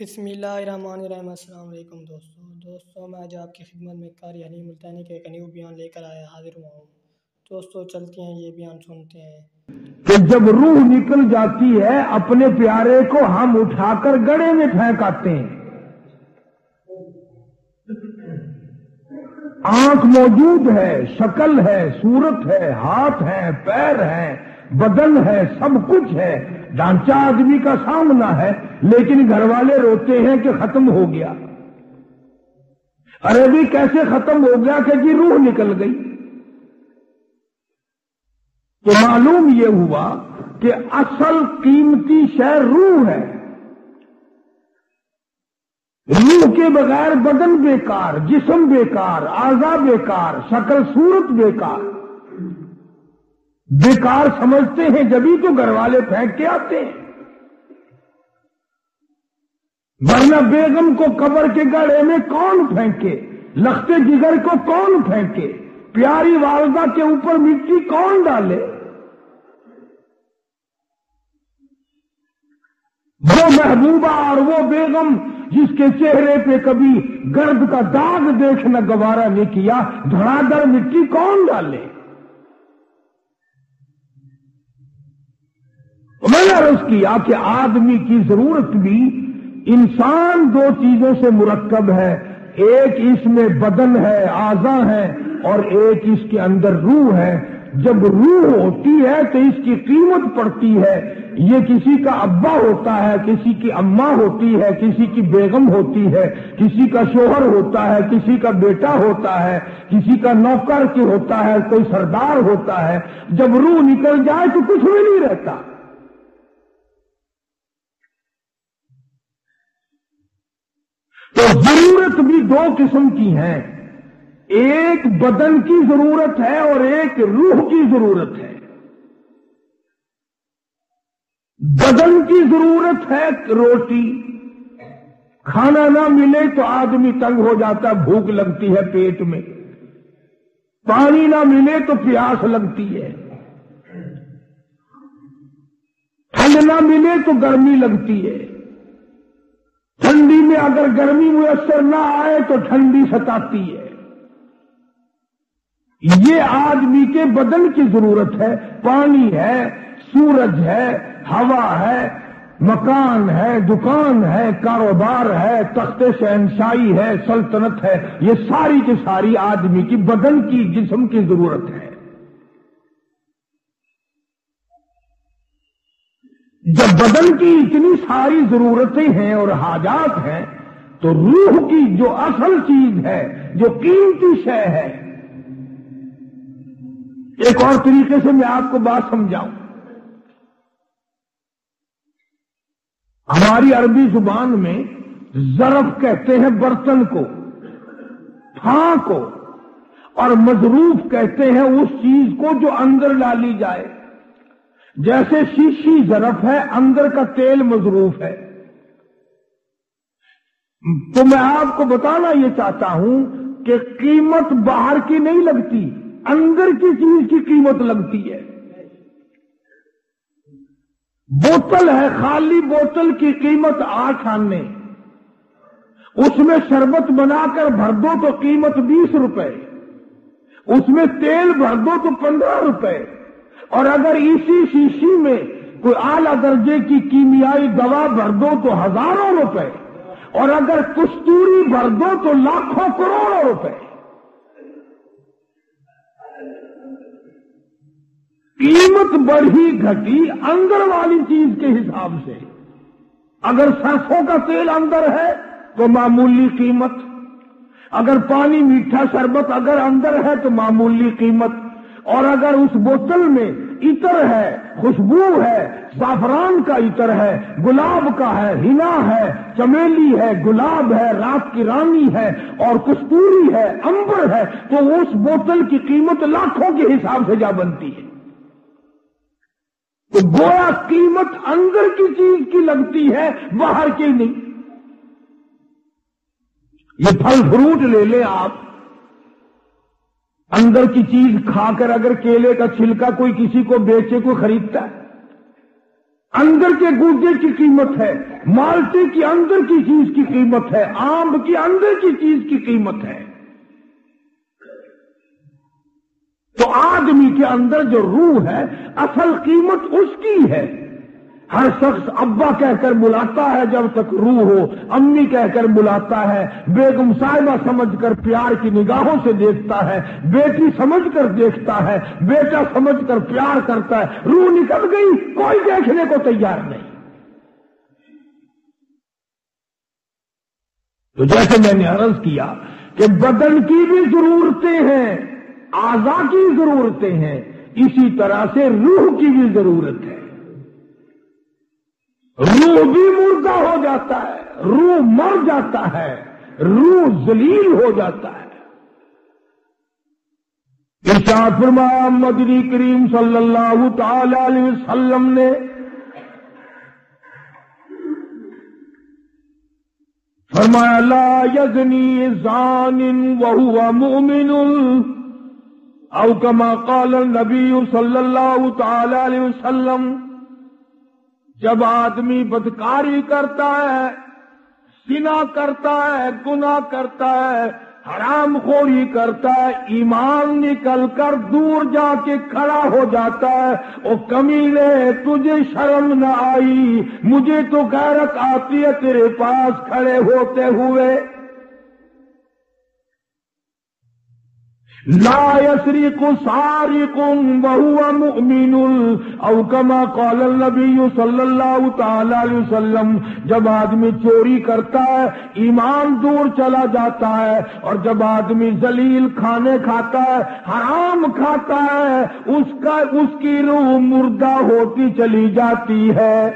بسم اللہ الرحمن الرحیم۔ السلام علیکم دوستوں دوستوں میں آج آپ کی خدمت میں کاری علی ملتانی کے ایک نیو بیان لے کر آیا، حاضر ہوا ہوں۔ دوستوں چلتے ہیں، یہ بیان سنتے ہیں۔ کہ جب روح نکل جاتی ہے، اپنے پیارے کو ہم اٹھا کر گڑے میں پھینک آتے ہیں۔ آنکھ موجود ہے، شکل ہے، صورت ہے، ہاتھ ہے پیر ہے بدن ہے، سب کچھ ہے۔ ڈانچہ آدمی کا سامنا ہے، لیکن گھر والے روتے ہیں کہ ختم ہو گیا۔ ارے بھی کیسے ختم ہو گیا کہ جی روح نکل گئی؟ تو معلوم یہ ہوا کہ اصل قیمتی شہر روح ہے۔ روح کے بغیر بدن بیکار، جسم بیکار آزا بیکار، شکل صورت بیکار۔ بیکار سمجھتے ہیں جبھی تو گھر والے پھینک کے آتے ہیں۔ ورنہ بیگم کو قبر کے گڑے میں کون پھینکے؟ لختے جگر کو کون پھینکے؟ پیاری والدہ کے اوپر مٹی کون ڈالے؟ وہ محبوبہ اور وہ بیگم جس کے چہرے پہ کبھی گرد کا داغ دیکھنا گوارا نہیں کیا، دھڑا در مٹی کون ڈالے؟ میں نے عرض کیا کہ آدمی کی ضرورت بھی انسان دو چیزوں سے مرکب ہے۔ ایک اس میں بدن ہے آزا ہے اور ایک اس کے اندر روح ہے۔ جب روح ہوتی ہے تو اس کی قیمت پڑتی ہے۔ یہ کسی کا ابا ہوتا ہے، کسی کی اماں ہوتی ہے، کسی کی بیگم ہوتی ہے، کسی کا شوہر ہوتا ہے، کسی کا بیٹا ہوتا ہے، کسی کا نوکر کی ہوتا ہے، کوئی سردار ہوتا ہے۔ جب روح نکل جائے تو کچھ بھی نہیں رہتا۔ تو ضرورت بھی دو قسم کی ہے ایک بدن کی ضرورت ہے اور ایک روح کی ضرورت ہے۔ بدن کی ضرورت ہے روٹی۔ کھانا نہ ملے تو آدمی تنگ ہو جاتا ہے بھوک لگتی ہے پیٹ میں۔ پانی نہ ملے تو پیاس لگتی ہے۔ ٹھنڈ نہ ملے تو گرمی لگتی ہے۔ میں اگر گرمی میسر نہ آئے تو ٹھنڈی ستاتی ہے۔ یہ آدمی کے بدن کی ضرورت ہے، پانی ہے، سورج ہے، ہوا ہے، مکان ہے، دکان ہے، کاروبار ہے، تخت شہنشاہی ہے، سلطنت ہے۔ یہ ساری کی ساری آدمی کی بدن کی جسم کی ضرورت ہے۔ جب بدن کی اتنی ساری ضرورتیں ہیں اور حاجات ہیں، تو روح کی جو اصل چیز ہے، جو قیمتی شے ہے۔ ایک اور طریقے سے میں آپ کو بات سمجھاؤں۔ ہماری عربی زبان میں ظرف کہتے ہیں برتن کو تھا کو، اور مضروف کہتے ہیں اس چیز کو جو اندر ڈالی جائے۔ جیسے شیشی ظرف ہے، اندر کا تیل مضروف ہے۔ تو میں آپ کو بتانا یہ چاہتا ہوں کہ قیمت باہر کی نہیں لگتی، اندر کی چیز کی قیمت لگتی ہے۔ بوتل ہے، خالی بوتل کی قیمت آٹھ آنے۔ اس میں شربت بنا کر بھر دو تو قیمت بیس روپے۔ اس میں تیل بھر دو تو پندرہ روپے۔ اور اگر اسی شیشی میں کوئی اعلی درجے کی کیمیائی دوا بھر دو تو ہزاروں روپے اور اگر کستوری بھر دو تو لاکھوں کروڑوں روپے قیمت بڑھی گھٹی اندر والی چیز کے حساب سے، اگر سرسوں کا تیل اندر ہے تو معمولی قیمت، اگر پانی میٹھا شربت اگر اندر ہے تو معمولی قیمت اور اگر اس بوتل میں عطر ہے، خوشبو ہے سافران کا عطر ہے، گلاب کا ہے، ہنا ہے، چمیلی ہے، گلاب ہے رات کی رانی ہے اور کستوری ہے، امبر ہے، تو اس بوتل کی قیمت لاکھوں کے حساب سے جا بنتی ہے۔ تو گویا قیمت اندر کی چیز کی لگتی ہے، باہر کی نہیں۔ یہ پھل فروٹ لے لیں آپ۔ اندر کی چیز کھا کر اگر کیلے کا چھلکا کوئی کسی کو بیچے کوئی خریدتا ہے۔ اندر کے گردے کی قیمت ہے، مالٹے کی اندر کی چیز کی قیمت ہے آم کی اندر کی چیز کی قیمت ہے۔ تو آدمی کے اندر جو روح ہے، اصل قیمت اس کی ہے۔ ہر شخص ابا کہہ کر بلاتا ہے جب تک روح ہو، امی کہہ کر بلاتا ہے، بیگم صاحبہ سمجھ کر پیار کی نگاہوں سے دیکھتا ہے، بیٹی سمجھ کر دیکھتا ہے، بیٹا سمجھ کر پیار کرتا ہے، روح نکل گئی، کوئی دیکھنے کو تیار نہیں۔ تو جیسے میں نے عرض کیا کہ بدن کی بھی ضرورتیں ہیں آزا کی ضرورتیں ہیں، اسی طرح سے روح کی بھی ضرورت ہے۔ روح بھی مردہ ہو جاتا ہے، روح مر جاتا ہے، روح ذلیل ہو جاتا ہے۔ ارشاد فرمایا، مدنی کریم صلی اللہ تعالی علیہ وسلم نے فرمایا، لا یزنی زان وهو مؤمن، او کما قال النبی صلی اللہ تعالی علیہ وسلم جب آدمی بدکاری کرتا ہے سنا کرتا ہے گنا کرتا ہے، حرام خوری کرتا ہے، ایمان نکل کر دور جا کے کھڑا ہو جاتا ہے وہ کمی لے، تجھے شرم نہ آئی، مجھے تو غیرت آتی ہے، تیرے پاس کھڑے ہوتے ہوئے۔ لا يسرق سارق وهو مؤمن. او كما قال النبي صلی اللہ تعالی علیہ وسلم، جب آدمی چوری کرتا ہے، ایمان دور چلا جاتا ہے، اور جب آدمی ذلیل کھانے کھاتا ہے، حرام کھاتا ہے، اس کا، اس کی روح مردہ ہوتی چلی جاتی ہے۔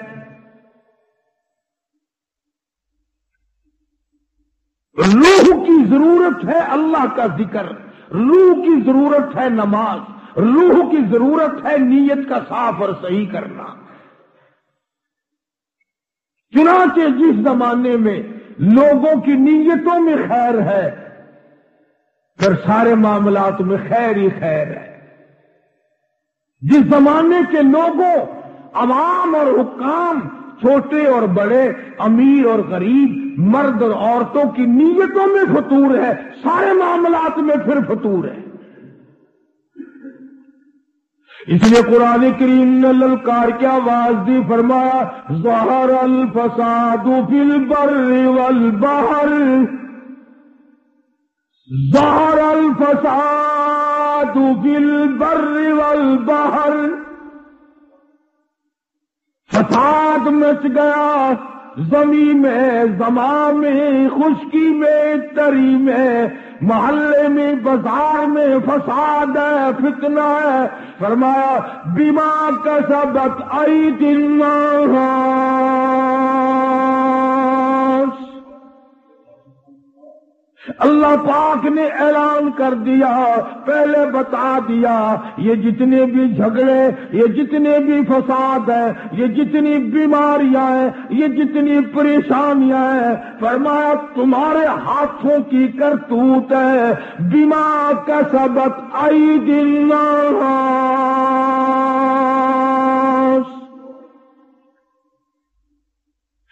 روح کی ضرورت ہے اللہ کا ذکر۔ روح کی ضرورت ہے نماز، روح کی ضرورت ہے نیت کا صاف اور صحیح کرنا۔ چنانچہ جس زمانے میں لوگوں کی نیتوں میں خیر ہے، پھر سارے معاملات میں خیر ہی خیر ہے۔ جس زمانے کے لوگوں، عوام اور حکام چھوٹے اور بڑے، امیر اور غریب، مرد اور عورتوں کی نیتوں میں فطور ہے، سارے معاملات میں پھر فطور ہے۔ اس لیے قرآن کریم نے للکار کی آواز دی، فرمایا، ظہر الفساد فی البر والبحر۔ ظہر الفساد فی البر والبحر۔ فساد مچ گیا، زمین میں، زمان میں، خشکی میں، تری میں، محلے میں، بازار میں فساد ہے، فتنہ ہے۔ فرمایا، بیمار کا سبق آئی دن اللہ پاک نے اعلان کر دیا، پہلے بتا دیا، یہ جتنے بھی جھگڑے، یہ جتنے بھی فساد ہیں، یہ جتنی بیماریاں ہیں، یہ جتنی پریشانیاں ہیں، فرمایا تمہارے ہاتھوں کی کرتوت ہے بیمار کا سبق آئی دل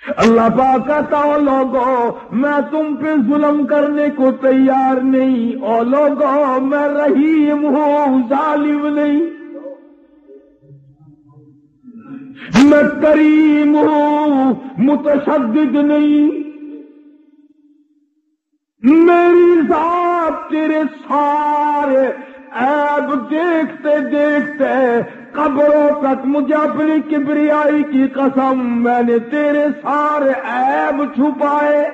اللہ پاک کہتا ہوں لوگوں میں تم پہ ظلم کرنے کو تیار نہیں، او لوگوں میں رحیم ہوں، ظالم نہیں۔ میں کریم ہوں، متشدد نہیں۔ میری ذات تیرے سارے عیب دیکھتے دیکھتے قبروں تک مجھے اپنی کبریائی کی قسم میں نے تیرے سارے عیب چھپائے۔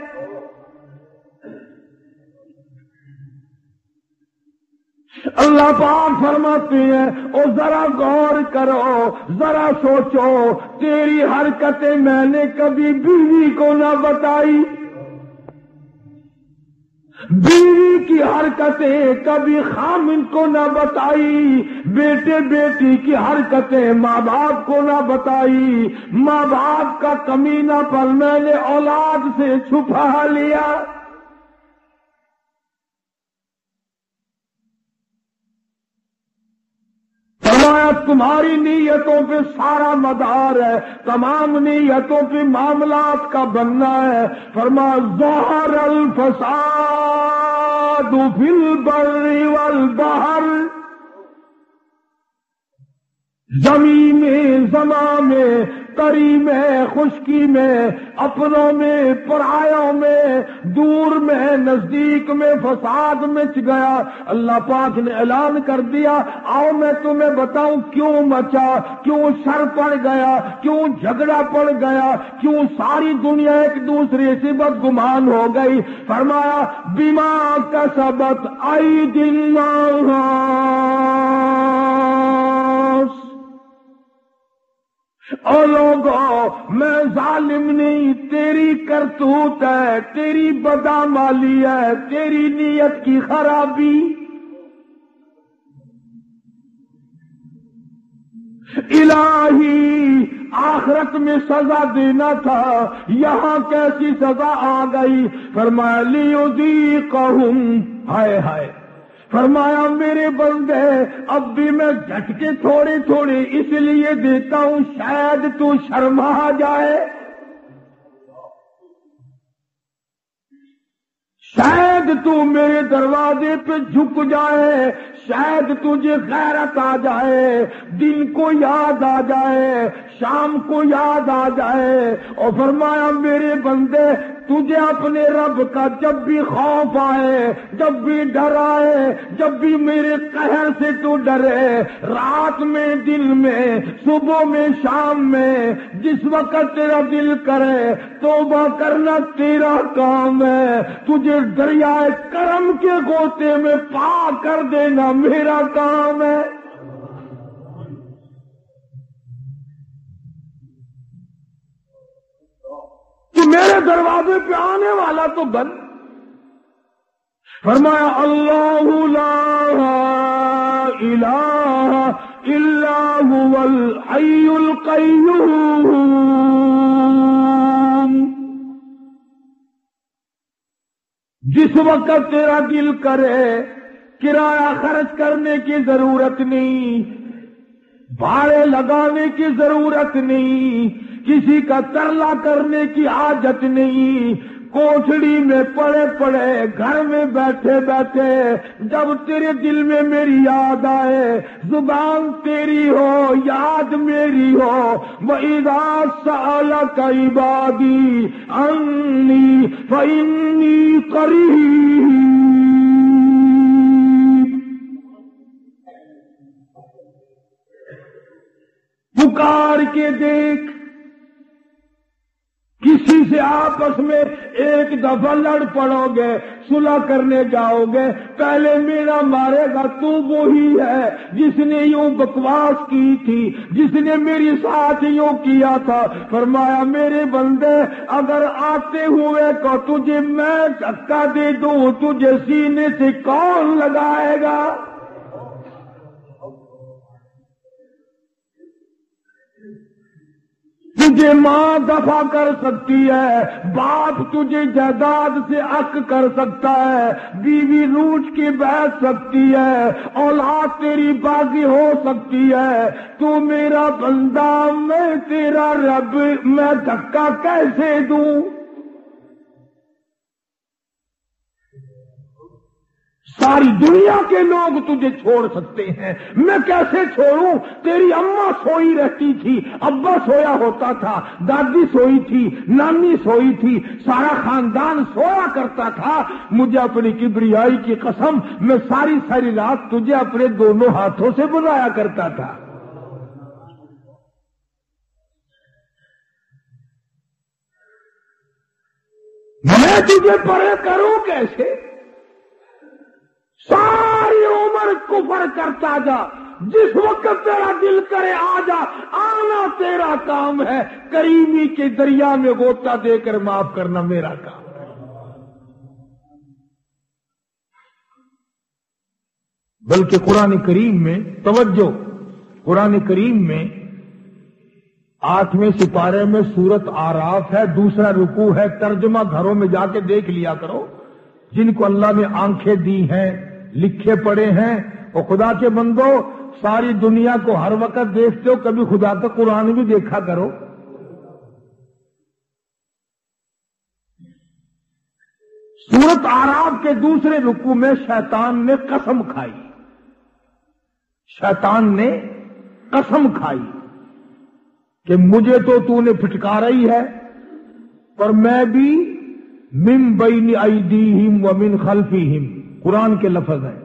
اللہ پاک فرماتے ہیں، او ذرا غور کرو، ذرا سوچو، تیری حرکتیں میں نے کبھی بیوی کو نہ بتائی۔ بیوی کی حرکتیں کبھی خامن کو نہ بتائی، بیٹے بیٹی کی حرکتیں ماں باپ کو نہ بتائی۔ ماں باپ کا کمینہ پر میں نے اولاد سے چھپا لیا فرمایا تمہاری نیتوں پہ سارا مدار ہے، تمام نیتوں پہ معاملات کا بننا ہے۔ فرما، ظہر الفساد فی البر والبحر۔ زمین میں، زماں میں تری میں، خشکی میں، اپنوں میں، پرایوں میں، دور میں، نزدیک میں، فساد مچ گیا۔ اللہ پاک نے اعلان کر دیا، آؤ میں تمہیں بتاؤں کیوں مچا، کیوں سر پڑ گیا، کیوں جھگڑا پڑ گیا، کیوں ساری دنیا ایک دوسرے سے بد گمان ہو گئی۔ فرمایا بیما کا سبق آئی دن اور لوگوں میں ظالم نہیں، تیری کرتوت ہے، تیری بدامالی ہے، تیری نیت کی خرابی۔ الہی، آخرت میں سزا دینا تھا، یہاں کیسی سزا آ گئی؟ فرمایا، لیو دی کہوں ہائے ہائے۔ فرمایا، میرے بندے، اب بھی میں جھٹکے تھوڑے تھوڑے اس لیے دیتا ہوں، شاید تو شرما جائے۔ شاید تو میرے دروازے پہ جھک جائے، شاید تجھے غیرت آ جائے، دن کو یاد آ جائے، شام کو یاد آ جائے۔ اور فرمایا، میرے بندے تجھے اپنے رب کا جب بھی خوف آئے، جب بھی ڈر آئے، جب بھی میرے قہر سے تو ڈرے، رات میں دل میں، صبح میں، شام میں، جس وقت تیرا دل کرے، توبہ کرنا تیرا کام ہے۔ تجھے دریائے کرم کے گوتے میں پا کر دینا میرا کام ہے۔ میرے دروازے پہ آنے والا تو بند فرمایا، اللہ لا الہ الا هو الحی القیوم۔ جس وقت تیرا دل کرے، کرایہ خرچ کرنے کی ضرورت نہیں بھاڑے لگانے کی ضرورت نہیں، کسی کا ترلا کرنے کی حاجت نہیں۔ کوٹڑی میں پڑے پڑے، گھر میں بیٹھے بیٹھے، جب تیرے دل میں میری یاد آئے، زبان تیری ہو، یاد میری ہو وہ سال کا عبادی انی فنی کری پکار کے دیکھ کسی سے آپس میں ایک دفعہ لڑ پڑو گے، صلح کرنے جاؤ گے، پہلے میرا مارے گا، تو وہی ہے جس نے یوں بکواس کی تھی، جس نے میری ساتھ یوں کیا تھا۔ فرمایا، میرے بندے، اگر آتے ہوئے کو تجھے میں دھکا دے دوں، تجھے سینے سے کون لگائے گا؟ تجھے ماں دفع کر سکتی ہے، باپ تجھے جائیداد سے عق کر سکتا ہے، بیوی روٹ کی بیٹھ سکتی ہے، اولاد تیری باغی ہو سکتی ہے۔ تو میرا بندہ، میں تیرا رب، میں دھکا کیسے دوں؟ ساری دنیا کے لوگ تجھے چھوڑ سکتے ہیں۔ میں کیسے چھوڑوں؟ تیری اما سوئی رہتی تھی، ابا سویا ہوتا تھا، دادی سوئی تھی، نانی سوئی تھی، سارا خاندان سویا کرتا تھا۔ مجھے اپنی کبریائی کی قسم، میں ساری ساری رات تجھے اپنے دونوں ہاتھوں سے بلایا کرتا تھا۔ میں تجھے پرے کروں کیسے؟ ساری عمر کفر کرتا جا۔ جس وقت تیرا دل کرے آ جا، آنا تیرا کام ہے۔ کریمی کے دریا میں گوتا دے کر معاف کرنا میرا کام ہے۔ بلکہ قرآن کریم میں، توجہ، قرآن کریم میں آٹھویں سپارے میں سورت آراف ہے، دوسرا رکو ہے، ترجمہ گھروں میں جا کے دیکھ لیا کرو۔ جن کو اللہ نے آنکھیں دی ہیں لکھے پڑے ہیں اور خدا کے بندو، ساری دنیا کو ہر وقت دیکھتے ہو، کبھی خدا کا قرآن بھی دیکھا کرو۔ سورت آراب کے دوسرے رکو میں شیطان نے قسم کھائی۔ شیطان نے قسم کھائی کہ مجھے تو تو نے پھٹکارا ہی ہے، پر میں بھی من بین ایدیہم و من خلفیہم۔ قرآن کے لفظ ہے۔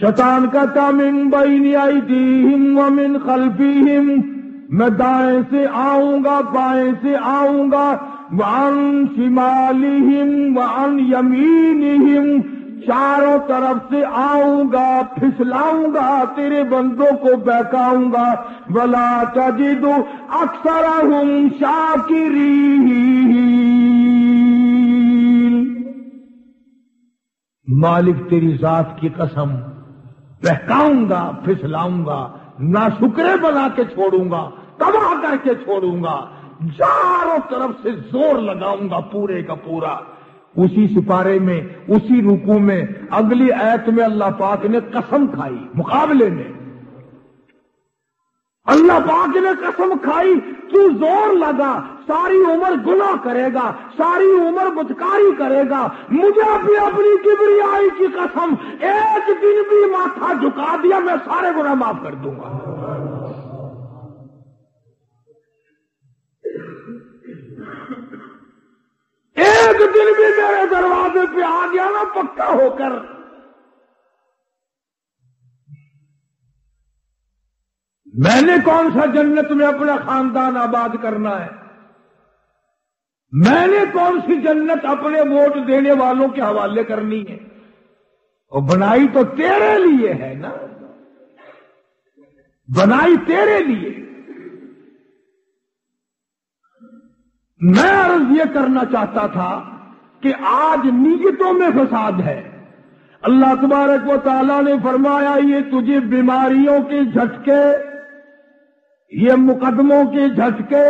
شیطان کہتا من بین ایدیہم و من خلفیہم، میں دائیں سے آؤں گا، بائیں سے آؤں گا، وعن شمالہم وعن یمینہم۔ چاروں طرف سے آؤں گا، پھسلاؤں گا، تیرے بندوں کو بہکاؤں گا۔ بلا تجد اکثر ہوں مالک تیری ذات کی قسم، بہکاؤں گا، پھسلاؤں گا نہ شکرے بنا کے چھوڑوں گا، تباہ کر کے چھوڑوں گا، چاروں طرف سے زور لگاؤں گا پورے کا پورا۔ اسی سپارے میں، اسی رکو میں، اگلی ایت میں اللہ پاک نے قسم کھائی، مقابلے میں۔ اللہ پاک نے قسم کھائی، تو زور لگا، ساری عمر گناہ کرے گا، ساری عمر بدکاری کرے گا۔ مجھے بھی اپنی کبریائی کی قسم، ایک دن بھی ماتھا جھکا دیا، میں سارے گناہ معاف کر دوں گا۔ ایک دن بھی میرے دروازے پہ آ گیا نا، پکا ہو کر۔ میں نے کون سا جنت میں اپنا خاندان آباد کرنا ہے؟ میں نے کون سی جنت اپنے ووٹ دینے والوں کے حوالے کرنی ہے؟ اور بنائی تو تیرے لیے ہے نا؟ بنائی تیرے لیے۔ میں عرض یہ کرنا چاہتا تھا کہ آج نیتوں میں فساد ہے۔ اللہ تبارک و تعالیٰ نے فرمایا، یہ تجھے بیماریوں کے جھٹکے یہ مقدموں کے جھٹکے،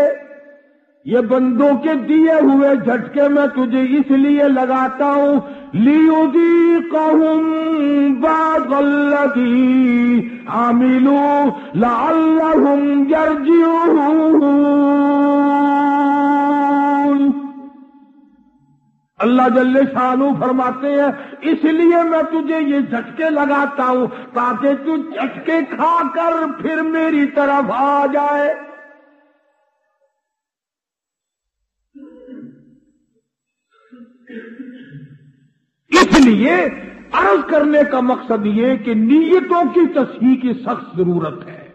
یہ بندوں کے دیے ہوئے جھٹکے میں تجھے اس لیے لگاتا ہوں لیو دی کہوں باغی عاملو لعلہم یرجعون اللہ جل شانو فرماتے ہیں، اس لیے میں تجھے یہ جھٹکے لگاتا ہوں تاکہ تو جھٹکے کھا کر پھر میری طرف آ جائے۔ اس لیے عرض کرنے کا مقصد یہ کہ نیتوں کی تصحیح کی سخت ضرورت ہے۔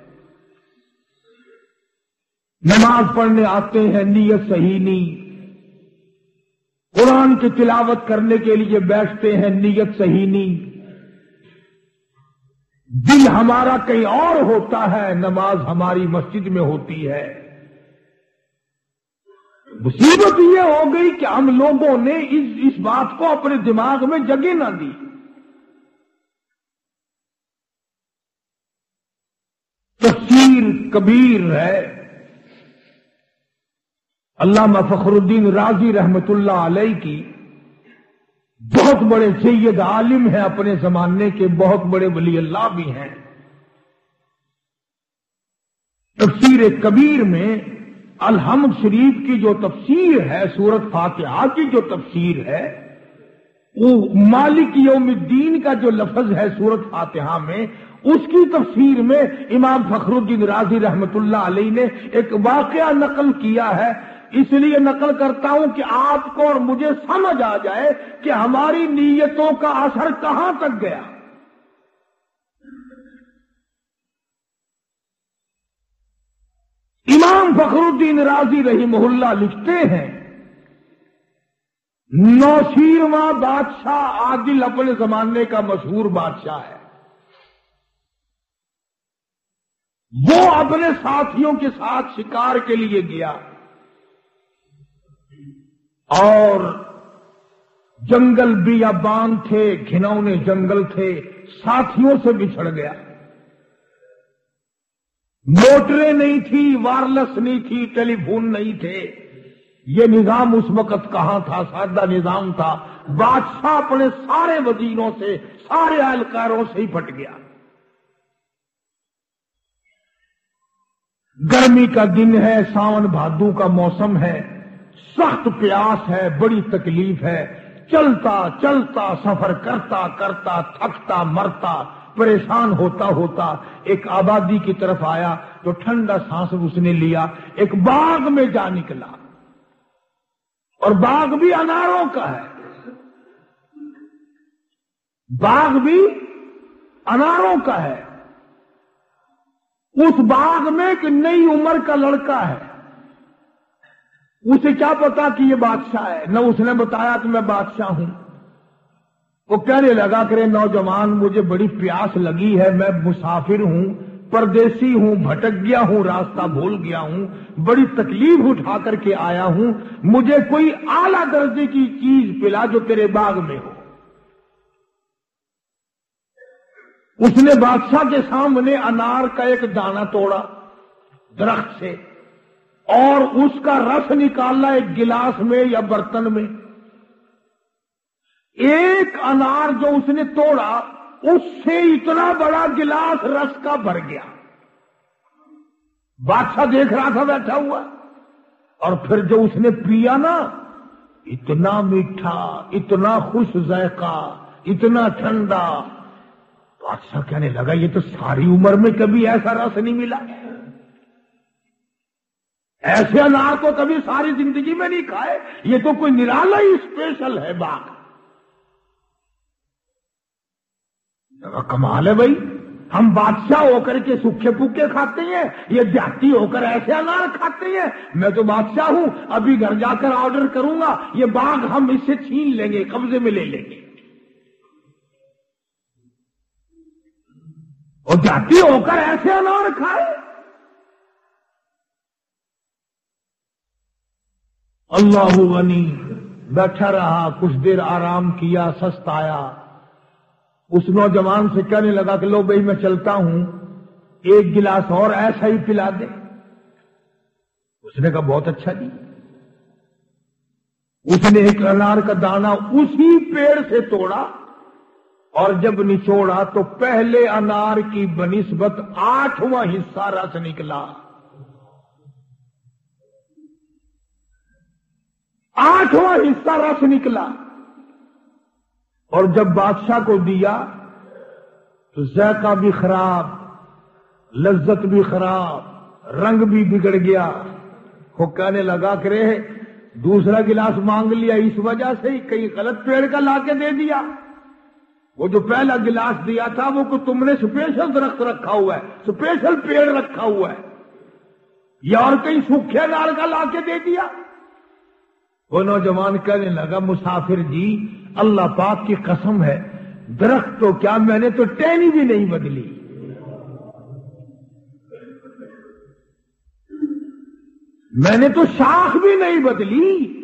نماز پڑھنے آتے ہیں، نیت صحیح نہیں۔ قرآن کی تلاوت کرنے کے لیے بیٹھتے ہیں، نیت صحیح نہیں۔ دل ہمارا کہیں اور ہوتا ہے، نماز ہماری مسجد میں ہوتی ہے۔ مصیبت یہ ہو گئی کہ ہم لوگوں نے اس اس بات کو اپنے دماغ میں جگہ نہ دی۔ تفسیر کبیر ہے۔ علامہ فخر الدین راضی رحمت اللہ علیہ کی بہت بڑے سید عالم ہیں اپنے زمانے کے، بہت بڑے ولی اللہ بھی ہیں۔ تفسیر کبیر میں الحمد شریف کی جو تفسیر ہے، سورت فاتحہ کی جو تفسیر ہے، وہ مالک یوم الدین کا جو لفظ ہے سورت فاتحہ میں، اس کی تفسیر میں امام فخر الدین راضی رحمت اللہ علیہ نے ایک واقعہ نقل کیا ہے۔ اس لیے نقل کرتا ہوں کہ آپ کو اور مجھے سمجھ آ جائے کہ ہماری نیتوں کا اثر کہاں تک گیا۔ امام فخر الدین راضی رہی محلہ لکھتے ہیں نوشیرواں بادشاہ عادل اپنے زمانے کا مشہور بادشاہ ہے۔ وہ اپنے ساتھیوں کے ساتھ شکار کے لیے گیا۔ اور جنگل بھی ابان تھے گھنونے جنگل تھے، ساتھیوں سے بچھڑ گیا۔ موٹریں نہیں تھی وائرلس نہیں تھی، ٹیلی فون نہیں تھے۔ یہ نظام اس وقت کہاں تھا؟ سادہ نظام تھا۔ بادشاہ اپنے سارے وزیروں سے، سارے اہلکاروں سے ہی پھٹ گیا۔ گرمی کا دن ہے، ساون بھادو کا موسم ہے۔ سخت پیاس ہے، بڑی تکلیف ہے۔ چلتا چلتا، سفر کرتا کرتا، تھکتا، مرتا، پریشان ہوتا ہوتا۔ ایک آبادی کی طرف آیا تو ٹھنڈا سانس اس نے لیا۔ ایک باغ میں جا نکلا۔ اور باغ بھی اناروں کا ہے۔ باغ بھی اناروں کا ہے۔ اس باغ میں ایک نئی عمر کا لڑکا ہے۔ اسے کیا پتا کہ یہ بادشاہ ہے؟ نہ اس نے بتایا کہ میں بادشاہ ہوں۔ وہ کہنے لگا کرے نوجوان، مجھے بڑی پیاس لگی ہے، میں مسافر ہوں، پردیسی ہوں، بھٹک گیا ہوں، راستہ بھول گیا ہوں، بڑی تکلیف اٹھا کر کے آیا ہوں۔ مجھے کوئی اعلی درجے کی چیز پلا جو تیرے باغ میں ہو۔ اس نے بادشاہ کے سامنے انار کا ایک دانہ توڑا، درخت سے۔ اور اس کا رس نکالا ایک گلاس میں یا برتن میں۔ ایک انار جو اس نے توڑا، اس سے اتنا بڑا گلاس رس کا بھر گیا۔ بادشاہ دیکھ رہا تھا، بیٹھا ہوا۔ اور پھر جو اس نے پیا نا، اتنا میٹھا، اتنا خوش ذائقہ، اتنا ٹھنڈا۔ بادشاہ کہنے لگا، یہ تو ساری عمر میں کبھی ایسا رس نہیں ملا۔ ایسے انار تو کبھی ساری زندگی میں نہیں کھائے، یہ تو کوئی نرالا ہی اسپیشل ہے باغ۔ کمال ہے بھائی۔ ہم بادشاہ ہو کر کے سکھے پکے کھاتے ہیں، یہ جاتی ہو کر ایسے انار کھاتے ہیں۔ میں تو بادشاہ ہوں، ابھی گھر جا کر آرڈر کروں گا، یہ باغ ہم اس سے چھین لیں گے، قبضے میں لے لیں گے۔ اور جاتی ہو کر ایسے انار کھائے۔ اللہ غنی بیٹھا رہا، کچھ دیر آرام کیا، سست آیا۔ اس نوجوان سے کہنے لگا کہ لو بھائی میں چلتا ہوں، ایک گلاس اور ایسا ہی پلا دے۔ اس نے کہا، بہت اچھا جی۔ اس نے ایک انار کا دانا اسی پیڑ سے توڑا اور جب نچوڑا تو پہلے انار کی بنسبت آٹھواں حصہ رس نکلا۔ آٹھواں حصہ رس نکلا۔ اور جب بادشاہ کو دیا تو ذائقہ بھی خراب، لذت بھی خراب، رنگ بھی بگڑ گیا۔ وہ کہنے لگا کرے دوسرا گلاس مانگ لیا، اس وجہ سے ہی کئی غلط پیڑ کا لا کے دے دیا۔ وہ جو پہلا گلاس دیا تھا، وہ کو تم نے اسپیشل درخت رکھا ہوا ہے اسپیشل پیڑ رکھا ہوا ہے۔ یا اور کہیں سوکھے نال کا لا کے دے دیا۔ وہ نوجوان کہنے لگا، مسافر جی اللہ پاک کی قسم ہے، درخت تو کیا میں نے تو ٹینی بھی نہیں بدلی۔ میں نے تو شاخ بھی نہیں بدلی۔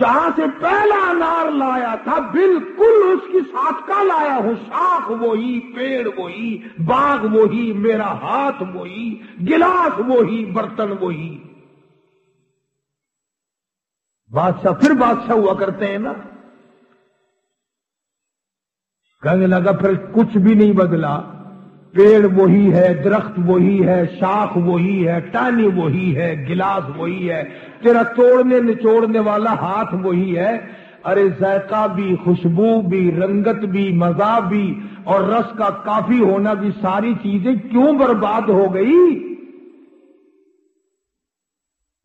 جہاں سے پہلا انار لایا تھا، بالکل اس کی ساتھ کا لایا ہوں۔ شاخ وہی، پیڑ وہی، باغ وہی، میرا ہاتھ وہی، گلاس وہی، برتن وہی۔ بادشاہ پھر بادشاہ ہوا کرتے ہیں نا۔ کہنے لگا پھر کچھ بھی نہیں بدلا۔ پیڑ وہی ہے، درخت وہی ہے، شاخ وہی ہے ٹانی وہی ہے، گلاس وہی ہے۔ تیرا توڑنے نچوڑنے والا ہاتھ وہی ہے۔ ارے ذائقہ بھی، خوشبو بھی، رنگت بھی، مزہ بھی اور رس کا کافی ہونا بھی، ساری چیزیں کیوں برباد ہو گئی؟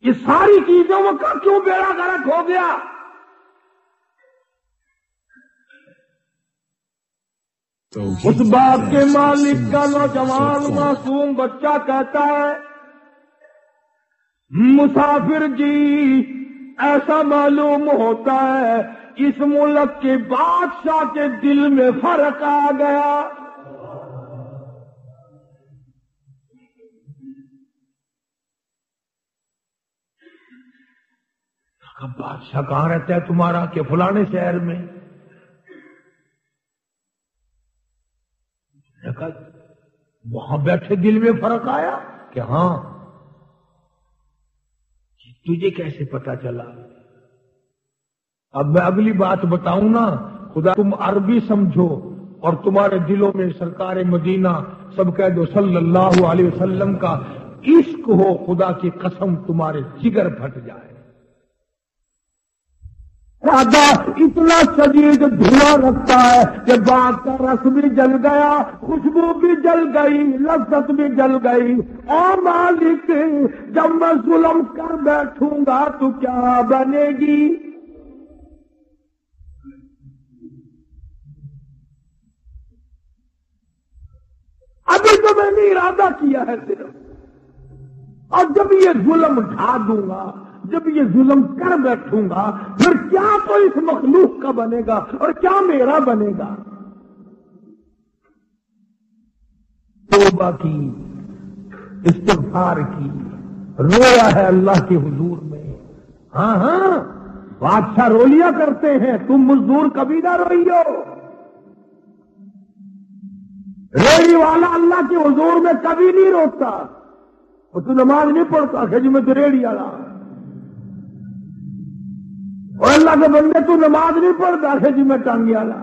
یہ ساری چیزوں کا کیوں بیڑا گرک ہو گیا؟ اس باپ کے مالک کا نوجوان معصوم بچہ کہتا ہے مسافر جی ایسا معلوم ہوتا ہے اس ملک کے بادشاہ کے دل میں فرق آ گیا۔ بادشاہ کہاں رہتا ہے تمہارا کہ فلانے شہر میں؟ وہاں بیٹھے دل میں فرق آیا کہ ہاں تجھے کیسے پتا چلا؟ اب میں اگلی بات بتاؤں نا، خدا تم عربی سمجھو اور تمہارے دلوں میں سرکار مدینہ سب کہہ دو صلی اللہ علیہ وسلم کا عشق ہو، خدا کی قسم تمہارے جگر پھٹ جائے۔ راجا اتنا شدید دھواں رکھتا ہے کہ باغ کا رس بھی جل گیا، خوشبو بھی جل گئی، لذت بھی جل گئی۔ اور مالک، جب میں ظلم کر بیٹھوں گا تو کیا بنے گی؟ ابھی تو میں نے ارادہ کیا ہے صرف۔ اور جب یہ ظلم ڈھا دوں گا جب یہ ظلم کر بیٹھوں گا، پھر کیا تو اس مخلوق کا بنے گا اور کیا میرا بنے گا؟ توبہ کی، استغفار کی، رویا ہے اللہ کے حضور میں۔ ہاں ہاں بادشاہ رولیا کرتے ہیں، تم مزدور کبھی نہ روئیو ریڑی والا اللہ کے حضور میں کبھی نہیں روتا وہ تو نماز نہیں پڑھتا کہ جی میں تو ریڑی والا۔ اور اللہ کے بندے تو نماز نہیں پڑھتا کہ جی میں ٹانگی والا۔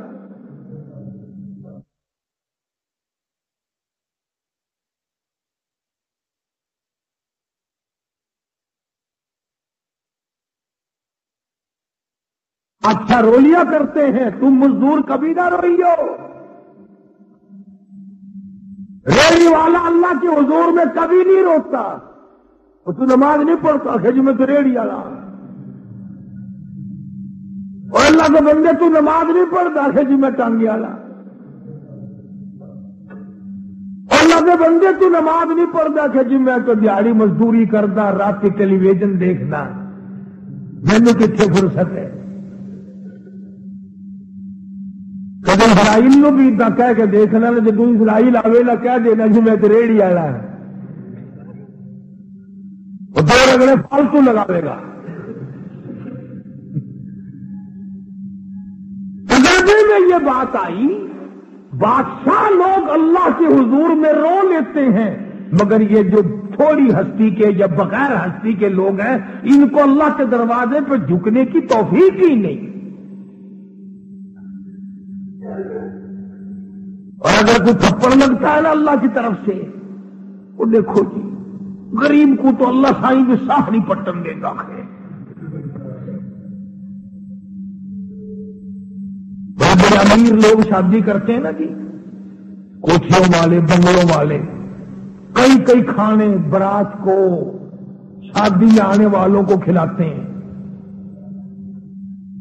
اچھا رولیا کرتے ہیں، تم مزدور کبھی نہ روئیو ریڑی والا اللہ کے حضور میں کبھی نہیں روکتا تو نماز نہیں پڑھتا کہ جی میں تو ریڑی والا۔ اور اللہ کے بندے تو نماز نہیں پڑھتا کہ جی میں ٹانگی والا۔ اللہ کے بندے تو نماز نہیں پڑھتا کہ جی میں تو دیہڑی مزدوری کرتا، رات کے ٹیلی ویژن دیکھنا مینو کتنے فرصت ہے؟ کدی اسرائیل نو بھی اتنا کہہ کے دیکھنا جب اسرائیل آئے نا، کہہ دینا جی میں تو ریڑی والا۔ ہے وہ دو رگڑے فالتو لگاوے گا۔ یہ بات آئی، بادشاہ لوگ اللہ کے حضور میں رو لیتے ہیں، مگر یہ جو تھوڑی ہستی کے یا بغیر ہستی کے لوگ ہیں، ان کو اللہ کے دروازے پہ جھکنے کی توفیق ہی نہیں۔ اور اگر کوئی تھپڑ لگتا ہے نا اللہ کی طرف سے، وہ دیکھو جی غریب کو تو اللہ سائی بھی صاف نہیں پٹن دے گا ہے بڑے امیر لوگ شادی کرتے ہیں نا جی؟ کوٹھیوں والے، بنگلوں والے۔ کئی کئی کھانے برات کو، شادی میں آنے والوں کو کھلاتے ہیں۔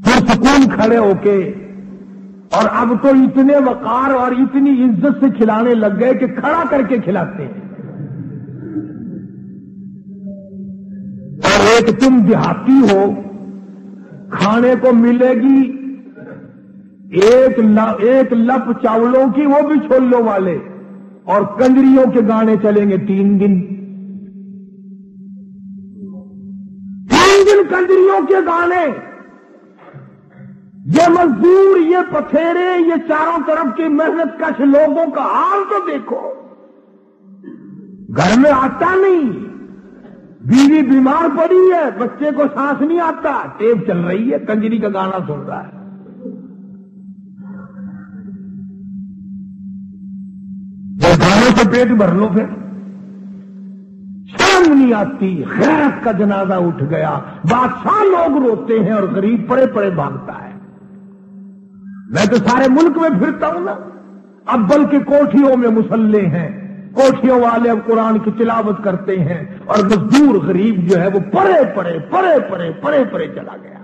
پھر سکون کھڑے ہو کے، اور اب تو اتنے وقار اور اتنی عزت سے کھلانے لگ گئے کہ کھڑا کر کے کھلاتے ہیں۔ اور ایک تم دیہاتی ہو، کھانے کو ملے گی ایک ایک لپ چاولوں کی وہ بھی چھولوں والے اور کنجریوں کے گانے چلیں گے تین دن۔ تین دن کنجریوں کے گانے۔ یہ مزدور، یہ پتھیرے، یہ چاروں طرف کی محنت کش لوگوں کا حال تو دیکھو۔ گھر میں آتا نہیں۔ بیوی بیمار پڑی ہے، بچے کو سانس نہیں آتا۔ ٹیپ چل رہی ہے، کنجری کا گانا سن رہا ہے۔ گانے سے پیٹ بھر لو پھر۔ شرم نہیں آتی خیرت کا جنازہ اٹھ گیا۔ بادشاہ لوگ روتے ہیں اور غریب پڑے پڑے بھاگتا ہے۔ میں تو سارے ملک میں پھرتا ہوں نا۔ اب بلکہ کوٹھیوں میں مسلح ہیں۔ کوٹھیوں والے اب قرآن کی تلاوت کرتے ہیں۔ اور مزدور غریب جو ہے وہ پڑے پڑے پڑے پڑے پڑے پڑے چلا گیا۔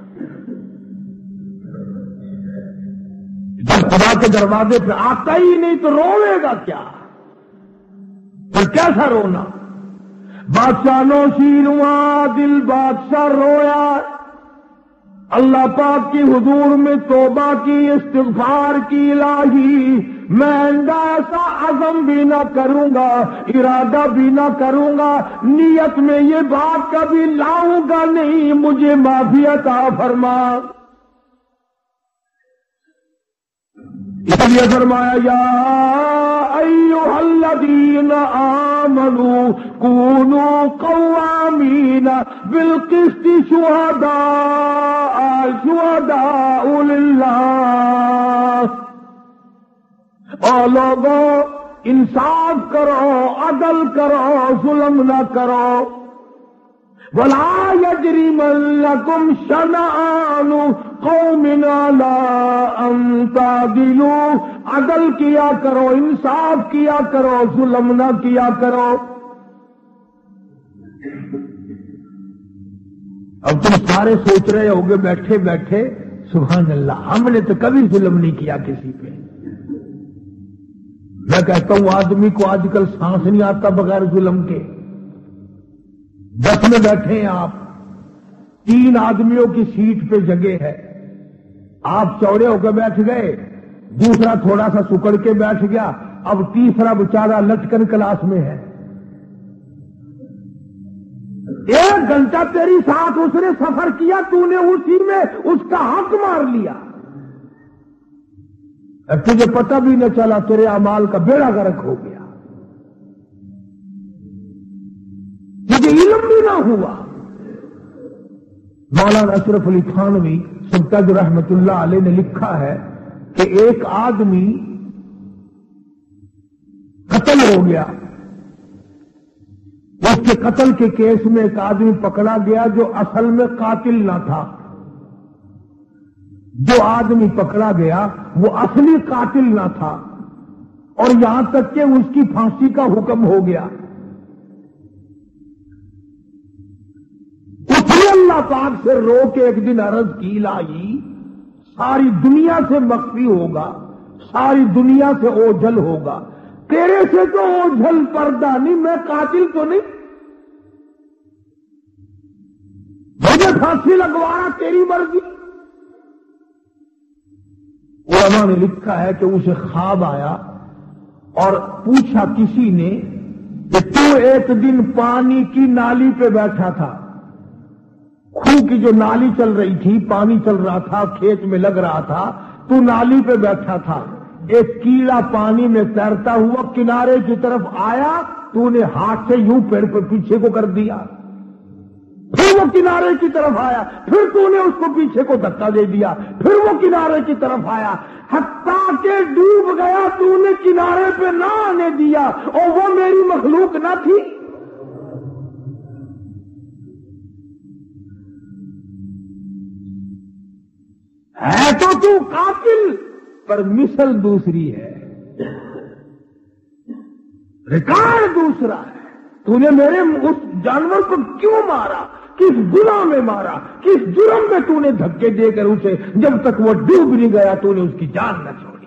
جب خدا کے دروازے پہ آتا ہی نہیں تو روے گا کیا؟ پھر کیسا رونا۔ بادشاہ نو شیرواں دل بادشاہ رویا۔ اللہ پاک کی حضور میں توبہ کی، استغفار کی الہی۔ میں ایسا عزم بھی نہ کروں گا، ارادہ بھی نہ کروں گا۔ نیت میں یہ بات کبھی لاؤں گا نہیں، مجھے معافی عطا فرما۔ اس لیے فرمایا، یا ایوہ الذین آمنوا کونوا قوامین بالقسط شہداء شہداء للہ۔ اور لوگوں انصاف کرو، عدل کرو، ظلم نہ کرو۔ بلا یجری ملکم شنآن قوم لا انتا دلو عدل کیا کرو، انصاف کیا کرو، ظلم نہ کیا کرو۔ اب تم سارے سوچ رہے ہوگے، بیٹھے بیٹھے، سبحان اللہ، ہم نے تو کبھی ظلم نہیں کیا کسی پہ۔ میں کہتا ہوں، آدمی کو آج کل سانس نہیں آتا بغیر ظلم کے۔ بس میں بیٹھے ہیں آپ۔ تین آدمیوں کی سیٹ پہ جگہ ہے۔ آپ چوڑے ہو کے بیٹھ گئے۔ دوسرا تھوڑا سا سکڑ کے بیٹھ گیا۔ اب تیسرا بچارا لٹکن کلاس میں ہے۔ ایک گھنٹہ تیری ساتھ اس نے سفر کیا، تو نے اسی میں اس کا حق مار لیا۔ تجھے پتہ بھی نہ چلا تیرے امال کا بیڑا گرک ہو گیا۔ تجھے علم بھی نہ ہوا۔ مولانا اشرف علی خانوی سلطد رحمت اللہ علیہ نے لکھا ہے کہ ایک آدمی قتل ہو گیا۔ اس کے قتل کے کیس میں ایک آدمی پکڑا گیا جو اصل میں قاتل نہ تھا۔ جو آدمی پکڑا گیا وہ اصلی قاتل نہ تھا اور یہاں تک کہ اس کی پھانسی کا حکم ہو گیا۔ اللہ پاک سے رو کے ایک دن عرض کی، لائی، ساری دنیا سے مخفی ہوگا، ساری دنیا سے اوجھل ہوگا۔ تیرے سے تو اوجھل پردہ نہیں، میں قاتل تو نہیں۔ مجھے پھانسی لگوانا تیری مرضی۔ علماء نے لکھا ہے کہ اسے خواب آیا اور پوچھا کسی نے کہ تو ایک دن پانی کی نالی پہ بیٹھا تھا۔ خو کی جو نالی چل رہی تھی، پانی چل رہا تھا، کھیت میں لگ رہا تھا، تو نالی پہ بیٹھا تھا۔ ایک کیڑا پانی میں تیرتا ہوا کنارے کی طرف آیا، تو نے ہاتھ سے یوں پیڑ پہ پیچھے کو کر دیا۔ پھر وہ کنارے کی طرف آیا، پھر تو نے اس کو پیچھے کو دھکا دے دیا۔ پھر وہ کنارے کی طرف آیا۔ حتیٰ کہ ڈوب گیا، تو نے کنارے پہ نہ آنے دیا۔ اور وہ میری مخلوق نہ تھی۔ ہے تو تو قاتل، پر مثل دوسری ہے۔ ریکارڈ دوسرا ہے۔ تو نے میرے اس جانور کو کیوں مارا؟ کس گناہ میں مارا؟ کس جرم میں تو نے دھکے دے کر اسے جب تک وہ ڈوب نہیں گیا تو نے اس کی جان نہ چھوڑی۔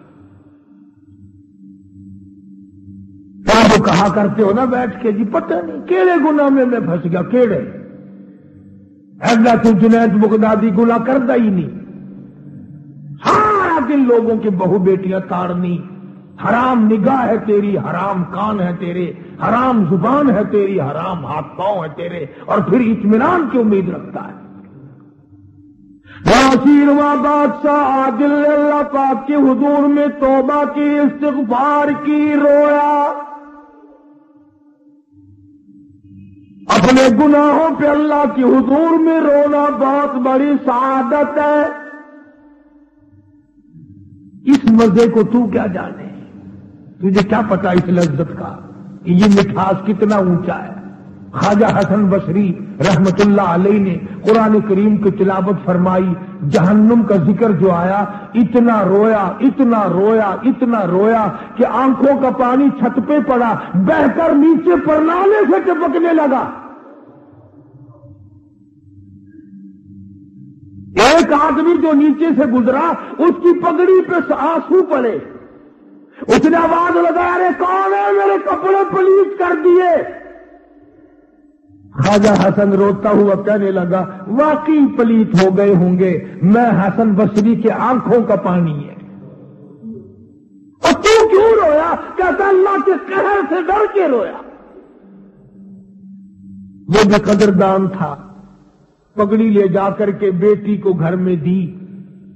جو کہا کرتے ہو نا بیٹھ کے جی پتہ نہیں کیڑے گناہ میں میں پھنس گیا، کیڑے۔ ایسا تو جنید بغدادی گناہ کرتا ہی نہیں۔ سارا دن لوگوں کی بہو بیٹیاں تاڑنی، حرام نگاہ ہے تیری، حرام کان ہے تیرے، حرام زبان ہے تیری، حرام ہاتھ پاؤں ہے تیرے، اور پھر اطمینان کی امید رکھتا ہے۔ و بادشاہ عادل اللہ پاک کے حضور میں توبہ کی، استغفار کی، رویا۔ اپنے گناہوں پہ اللہ کی حضور میں رونا بہت بڑی سعادت ہے۔ اس مزے کو تو کیا جانے؟ تجھے کیا پتا اس لذت کا کہ یہ مٹھاس کتنا اونچا ہے؟ خواجہ حسن بصری رحمت اللہ علیہ نے قرآن کریم کی تلاوت فرمائی، جہنم کا ذکر جو آیا، اتنا رویا اتنا رویا اتنا رویا کہ آنکھوں کا پانی چھت پہ پڑا بہ کر نیچے پرنالے سے ٹپکنے لگا۔ ایک آدمی جو نیچے سے گزرا، اس کی پگڑی پہ آنسو پڑے۔ اس نے آواز لگایا رے کون ہے میرے کپڑے پلیس کر دیے؟ خواجہ حسن روتا ہوا کہنے لگا، واقعی پلیت ہو گئے ہوں گے، میں حسن بصری کے آنکھوں کا پانی ہے۔ اور تو کیوں رویا؟ کہتا، اللہ کے قہر سے ڈر کے رویا۔ وہ بھی قدردان تھا۔ پگڑی لے جا کر کے بیٹی کو گھر میں دی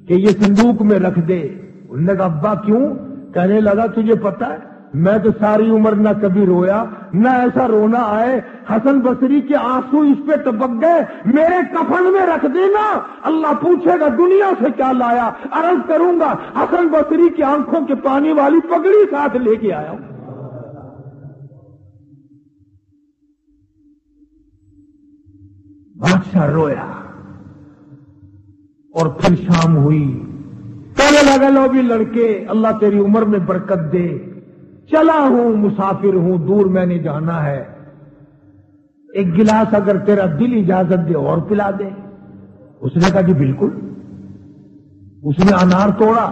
کہ یہ صندوق میں رکھ دے۔ انہوں نے کہا، ابا، کیوں؟ کہنے لگا، تجھے پتا ہے، میں تو ساری عمر نہ کبھی رویا، نہ ایسا رونا آئے۔ حسن بصری کے آنسو اس پہ ٹپک گئے، میرے کفن میں رکھ دینا۔ اللہ پوچھے گا، دنیا سے کیا لایا؟ عرض کروں گا، حسن بصری کی آنکھوں کے پانی والی پگڑی ساتھ لے کے آیا ہوں۔ بادشاہ رویا اور پھر شام ہوئی۔ کہنے لگا، لو بھی لڑکے، اللہ تیری عمر میں برکت دے۔ چلا ہوں، مسافر ہوں، دور میں نے جانا ہے۔ ایک گلاس اگر تیرا دل اجازت دے، اور پلا دے۔ اس نے کہا جی بالکل۔ اس نے انار توڑا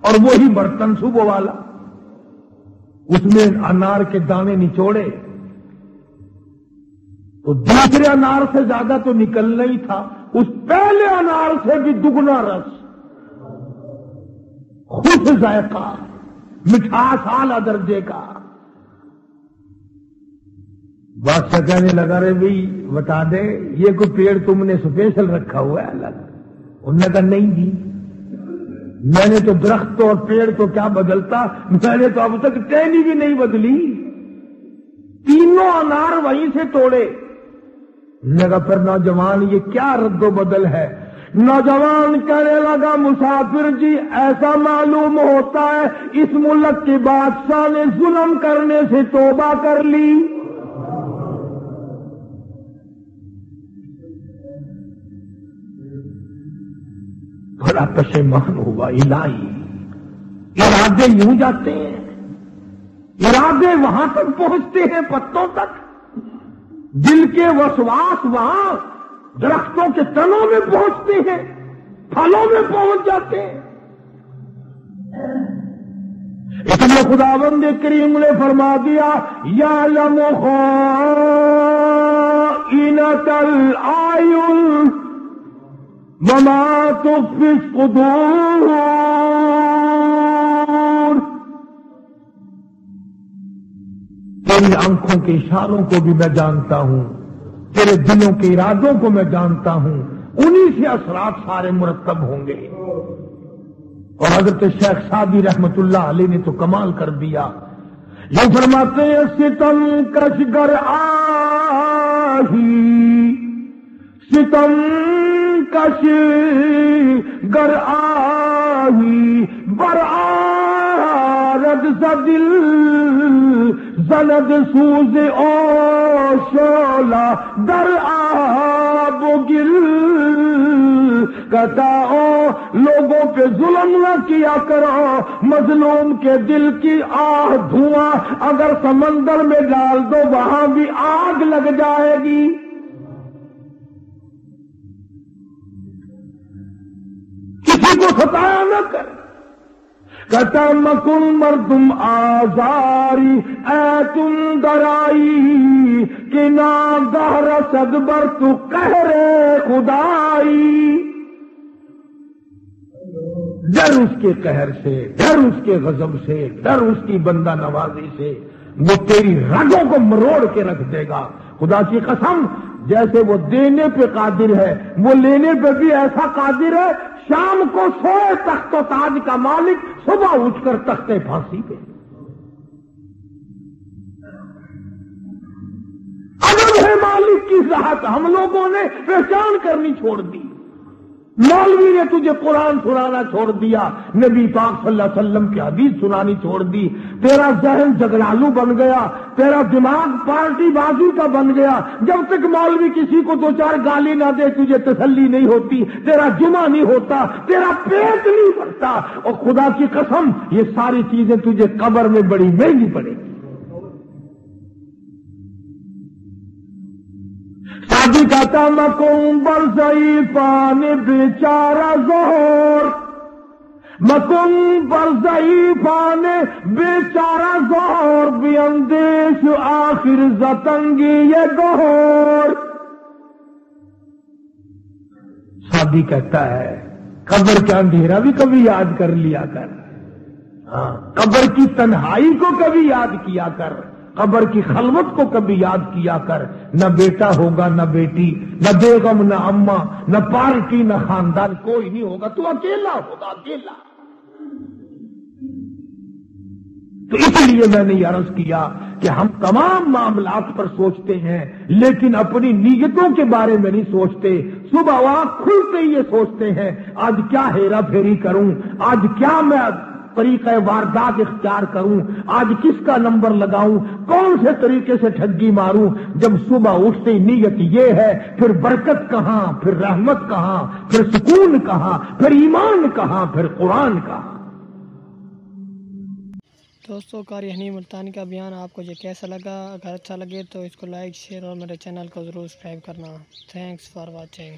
اور وہی برتن صبح والا۔ اس میں انار کے دانے نچوڑے۔ تو دوسرے انار سے زیادہ تو نکلنا ہی تھا۔ اس پہلے انار سے بھی دگنا رس۔ خوش ذائقہ۔ مٹھاس اعلی درجے کا۔ بادشاہ کہنے لگا رہے بھائی، بتا دے یہ کوئی پیڑ تم نے اسپیشل رکھا ہوا ہے؟ الگ انہوں نے کہا، نہیں جی۔ میں نے تو درخت اور پیڑ تو کیا بدلتا؟ میں نے تو اب تک ٹہنی بھی نہیں بدلی۔ تینوں انار وہیں سے توڑے۔ نے کہا پھر نوجوان، یہ کیا رد و بدل ہے؟ نوجوان کہنے لگا، مسافر جی ایسا معلوم ہوتا ہے، اس ملک کے بادشاہ نے ظلم کرنے سے توبہ کر لی۔ بڑا پشیمان ہوا، الہی۔ ارادے یوں جاتے ہیں۔ ارادے وہاں تک پہنچتے ہیں، پتوں تک۔ دل کے وسواس وہاں درختوں کے تنوں میں پہنچتے ہیں، پھلوں میں پہنچ جاتے ہیں۔ اس لیے خدا بند کریم نے فرما دیا یا لمحو تل آئل مما تو قدور تیری آنکھوں کے اشاروں کو بھی میں جانتا ہوں، تیرے دلوں کے ارادوں کو میں جانتا ہوں، انہی سے اثرات سارے مرتب ہوں گے۔ اور حضرت شیخ سادی رحمت اللہ علیہ نے تو کمال کر دیا۔ یہ فرماتے ہیں، ستم کش گر آہی۔ ستم کش گر آہی۔ بر آرد دل زند سوز او شولا در آب گل کہتا لوگوں پہ ظلم نہ کیا کرو، مظلوم کے دل کی آہ دھواں، اگر سمندر میں ڈال دو، وہاں بھی آگ لگ جائے گی۔ کسی کو ستایا نہ کر کہتا مکن مر تم آزاری اے تم درائی کہ نا گہر سد بر تو کہرے خدائی۔ ڈر اس کے قہر سے، ڈر اس کے غضب سے، ڈر اس کی بندہ نوازی سے۔ وہ تیری رگوں کو مروڑ کے رکھ دے گا۔ خدا کی قسم، جیسے وہ دینے پہ قادر ہے، وہ لینے پہ بھی ایسا قادر ہے شام کو سوئے تخت و تاج کا مالک صبح اٹھ کر تختے پھانسی پہ۔ اگر ہے مالک کی راحت، ہم لوگوں نے پہچان کرنی چھوڑ دی۔ مولوی نے تجھے قرآن سنانا چھوڑ دیا، نبی پاک صلی اللہ علیہ وسلم کی حدیث سنانی چھوڑ دی۔ تیرا ذہن جگلالو بن گیا، تیرا دماغ پارٹی بازی کا بن گیا۔ جب تک مولوی کسی کو دو چار گالی نہ دے، تجھے تسلی نہیں ہوتی، تیرا جمعہ نہیں ہوتا، تیرا پیٹ نہیں بھرتا۔ اور خدا کی قسم، یہ ساری چیزیں تجھے قبر میں بڑی مہنگی پڑے گی۔ شادی کہتا مکم برزئی پانی بیچارا زہر۔ مکم برزئی پانے بیچارا زہر بھی اندیش آخر زتنگی یہ گہور شادی کہتا ہے، قبر کا اندھیرا بھی کبھی یاد کر لیا کر۔ ہاں قبر کی تنہائی کو کبھی یاد کیا کر۔ قبر کی خلوت کو کبھی یاد کیا کر نہ بیٹا ہوگا نہ بیٹی، نہ بیگم، نہ اما نہ پارٹی نہ خاندان، کوئی نہیں ہوگا، تو اکیلا ہوگا، اکیلا۔ تو اس لیے میں نے یہ عرض کیا کہ ہم تمام معاملات پر سوچتے ہیں، لیکن اپنی نیتوں کے بارے میں نہیں سوچتے۔ صبح وہاں کھلتے یہ سوچتے ہیں، آج کیا ہیرا پھیری کروں، آج کیا میں طریقہ واردات اختیار کروں، آج کس کا نمبر لگاؤں، کون سے طریقے سے ٹھگی ماروں؟ جب صبح اٹھتے نیت یہ ہے، پھر برکت کہاں، پھر رحمت کہاں، پھر سکون کہاں، پھر ایمان کہاں، پھر قرآن کہاں؟ دوستوں کاری حنی ملتانی کا بیان آپ کو یہ کیسا لگا، اگر اچھا لگے تو اس کو لائک، شیئر اور میرے چینل کو ضرور سبسکرائب کرنا۔ Thanks for watching